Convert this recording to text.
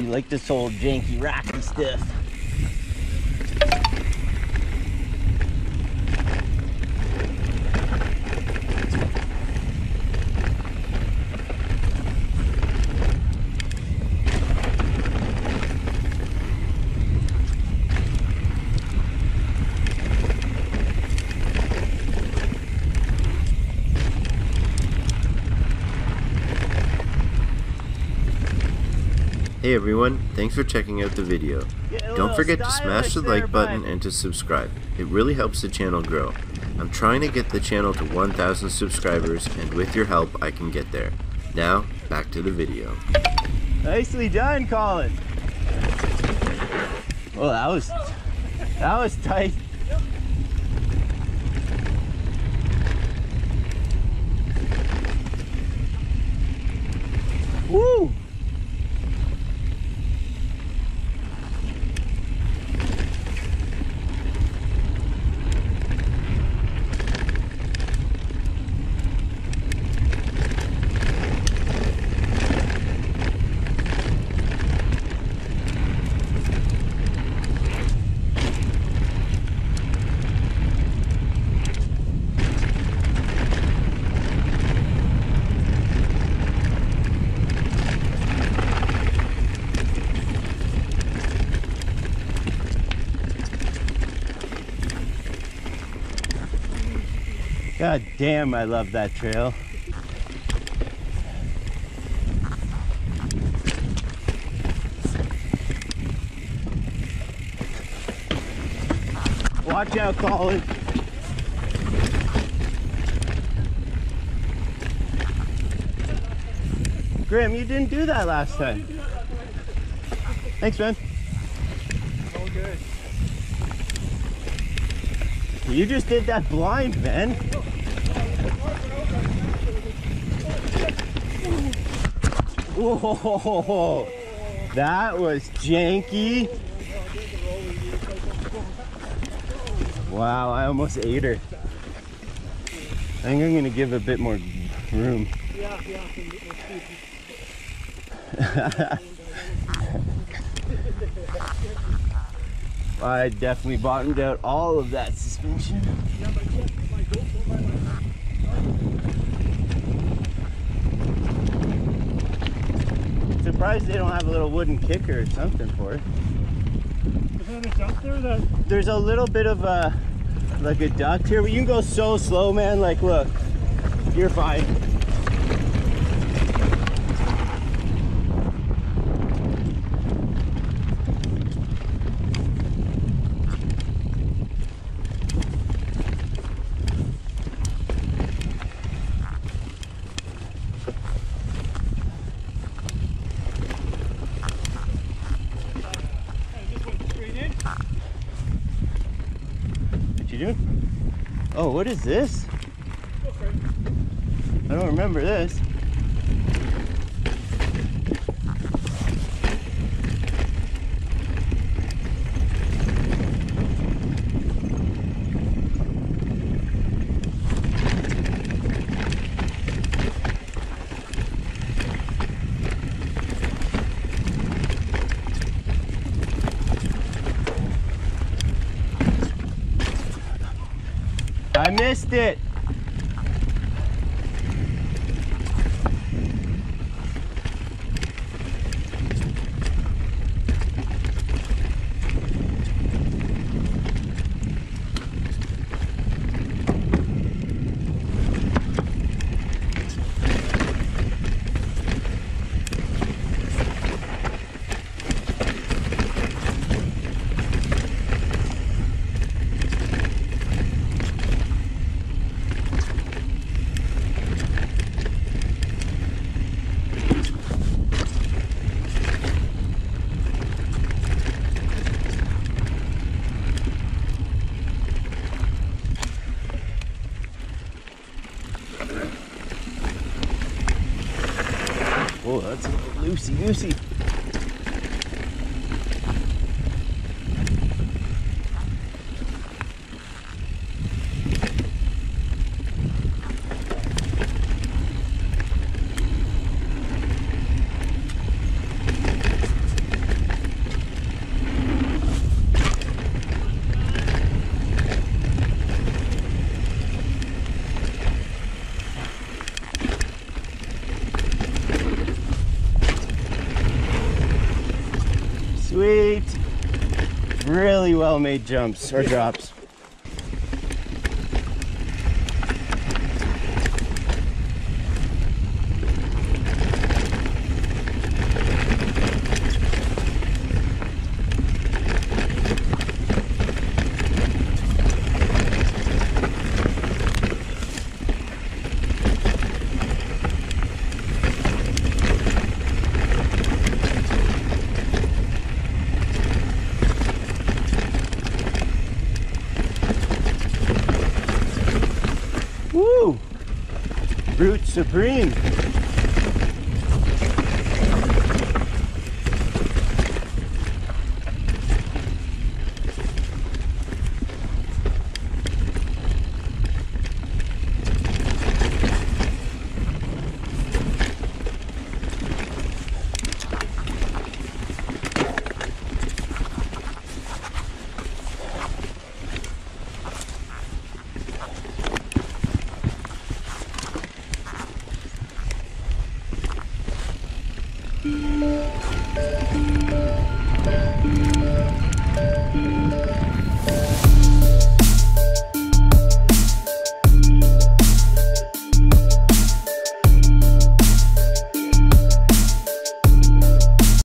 you like this old janky rocky stuff. Hey everyone, thanks for checking out the video. Don't forget to smash the like button and to subscribe. It really helps the channel grow. I'm trying to get the channel to 1,000 subscribers and with your help I can get there. Now, back to the video. Nicely done, Colin. Well, that was that was tight. Woo! God damn, I love that trail. Watch out, Colin. Graham, you didn't do that last time. Thanks, man. All good. You just did that blind, man. Whoa, that was janky. Wow, I almost ate her. I think I'm gonna give a bit more room. I definitely bottomed out all of that suspension. Yeah, but yeah, my GoPro, my, my, Surprised they don't have a little wooden kicker or something for it. There a jump there that There's a little bit of a like a duct here, but you can go so slow, man. Like, look, you're fine. I just went straight in? What you doing? Oh, what is this? I don't remember this. I missed it. Whoa, that's a Really well made jumps or drops. Woo! Brute Supreme.